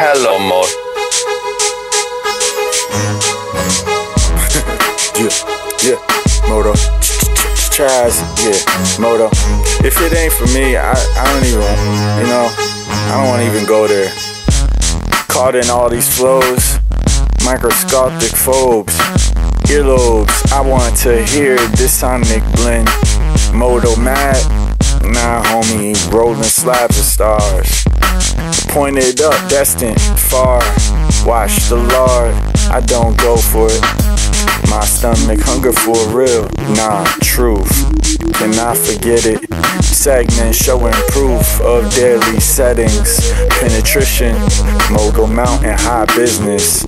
Hello, Mo. yeah, yeah, Moto. Chaz, yeah, Moto. If it ain't for me, I, I don't even, you know, I don't even go there. Caught in all these flows, microscopic phobes, earlobes. I want to hear this sonic blend. Moto mad, nah, homie, rolling slabs of stars. Pointed up, destined far. Watch the Lord, I don't go for it. My stomach hunger for real, nah, truth. Cannot forget it. Segment showing proof of daily settings. Penetration, mogul mountain high business.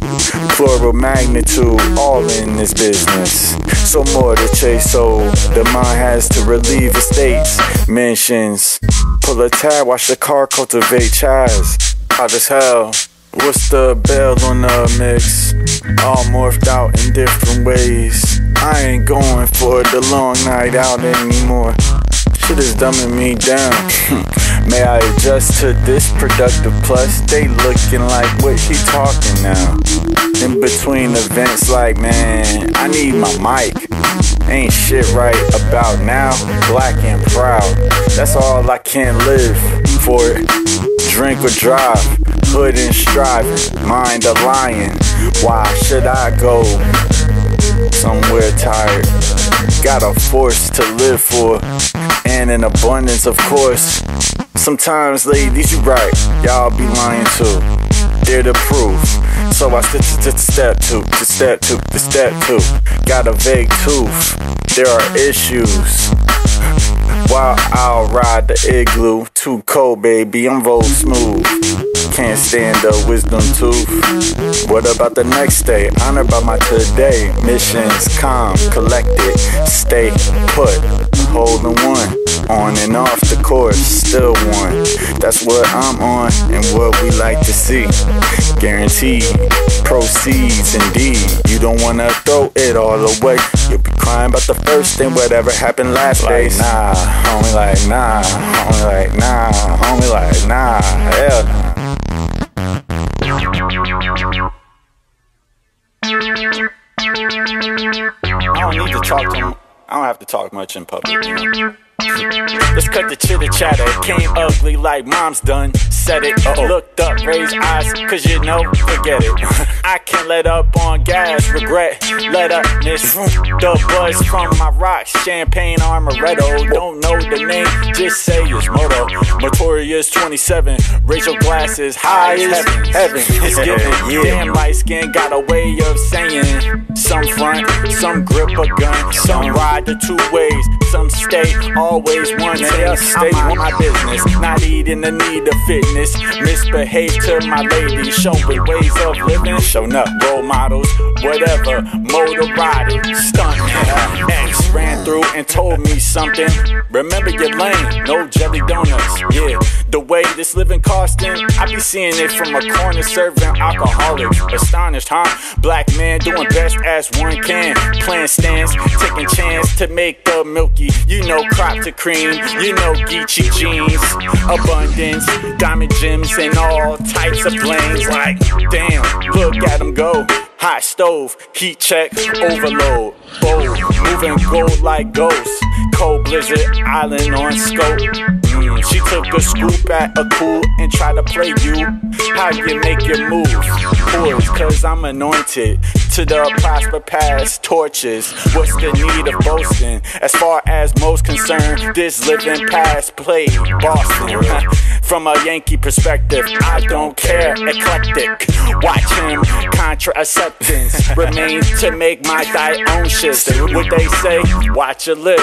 Plural magnitude, all in this business. So more to chase, so the mind has to relieve estates. Mentions. Pull a tab, watch the car cultivate chaz. Hot as hell. What's the bell on the mix? All morphed out in different ways. I ain't going for the long night out anymore. Shit is dumbing me down. May I adjust to this productive plus? They looking like what she talking now. In between events, like man, I need my mic. Ain't shit right about now. Black and proud. That's all I can live for. Drink or drive hood and striving, mind a lion. Why should I go somewhere tired? Got a force to live for, and an abundance, of course. Sometimes, ladies, you right, y'all be lying too. They're the proof. So I step to step two, to step two, to step two. Got a vague tooth. There are issues. While I'll ride the igloo, too cold, baby, I'm roll smooth. Can't stand the wisdom tooth. What about the next day? Honored by my today. Missions calm, collected, stay put, holding one. On and off the course, still one. That's what I'm on and what we like to see. Guaranteed proceeds indeed. You don't wanna throw it all away. You'll be crying about the first thing, whatever happened last like, day. Nah, homie, like nah, homie, like nah, homie, like nah, hell nah. Talk to. I don't have to talk much in public. Let's cut the chitter chatter. Came ugly like mom's done. Said it. Uh-oh. Looked up, raised eyes, cause you know, forget it. I can't let up on gas, regret. Let up miss the buzz from my rocks. Champagne Amaretto. Don't know the name, just say it's Moto. Motorious 27. Raise your glasses high as heaven. Is given. Yeah. Damn light skin got a way of saying. Some front, some grip a gun, some ride the two ways, some stay always one tail. Stay on my business, not eating the need of fitness. Misbehave to my ladies, showing ways of living. Showing up role models, whatever, motor riding, stuntman. X ran through and told me something. Remember your lane, no jelly donuts. Yeah, the way this living costing, I be seeing it from a corner serving alcoholic. Astonished, huh? Black man doing best as one can. Playing stands, taking chance to make the milky. You know, crop to cream. You know, Geechee jeans. Abundance, diamond gems, and all types of blings. Like, damn, look at them go. Hot stove, heat check, overload. Bold, moving gold like ghosts. Cold blizzard, island on scope. She took a scoop at a cool and tried to play you. How you make your move? Poise, cause I'm anointed to the prosper past torches. What's the need of boasting? As far as most concerned, this living past played Boston. From a Yankee perspective, I don't care. Eclectic. Watch him, contra acceptance remains to make my shit. What they say, watch your lip.